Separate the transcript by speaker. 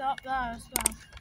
Speaker 1: up there as well.